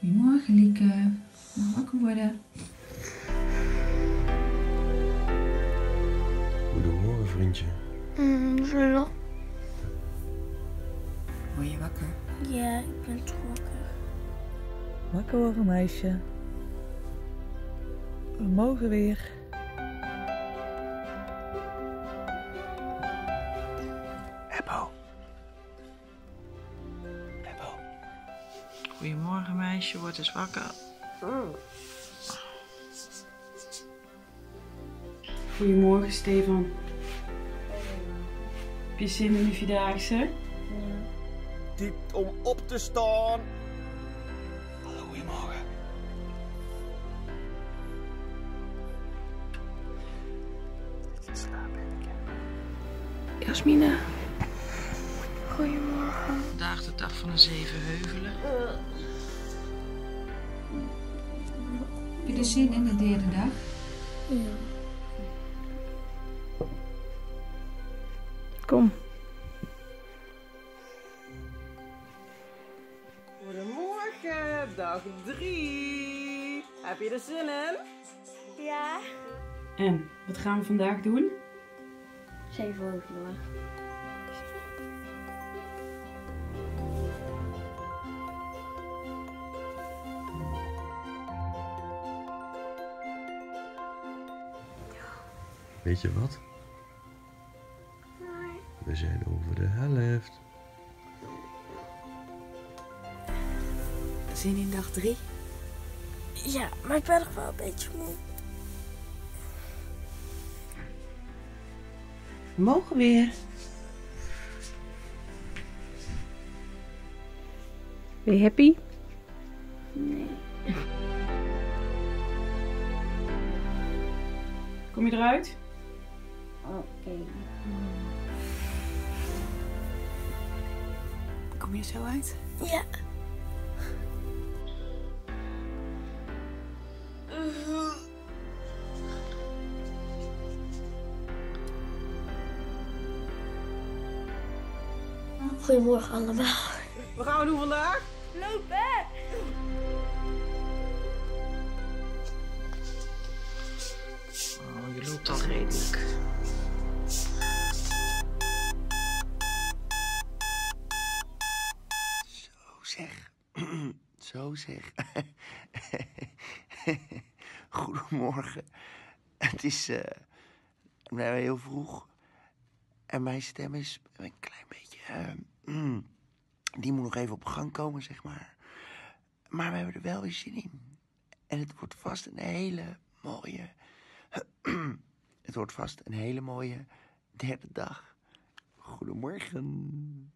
Goedemorgen Lieke, mag wakker worden. Goedemorgen vriendje. Mm, zo. Word je wakker? Ja, ik ben toch wakker. Wakker worden meisje. We mogen weer. Goedemorgen meisje, word eens wakker. Goedemorgen, Stefan. Heb je zin in de Vierdaagse? Diep om op te staan. Hallo, goedemorgen. Jasmine. Goedemorgen. Vandaag de dag van de zeven heuvelen. Heb je er zin in de derde dag? Ja. Kom. Goedemorgen, dag drie. Heb je er zin in? Ja. En, wat gaan we vandaag doen? Zeven vogelen. Weet je wat? We zijn over de helft. Zin in dag drie? Ja, maar ik ben nog wel een beetje moe. We mogen weer. Ben je happy? Kom je eruit? Oké. Kom je zo uit? Ja. Goedemorgen allemaal. Wat gaan we doen vandaag? Lopen! Oh, je loopt al redelijk. Zo zeg. Goedemorgen. Het is nou, heel vroeg. En mijn stem is een klein beetje... eh, die moet nog even op gang komen, zeg maar. Maar we hebben er wel weer zin in. En het wordt vast een hele mooie... het wordt vast een hele mooie derde dag. Goedemorgen.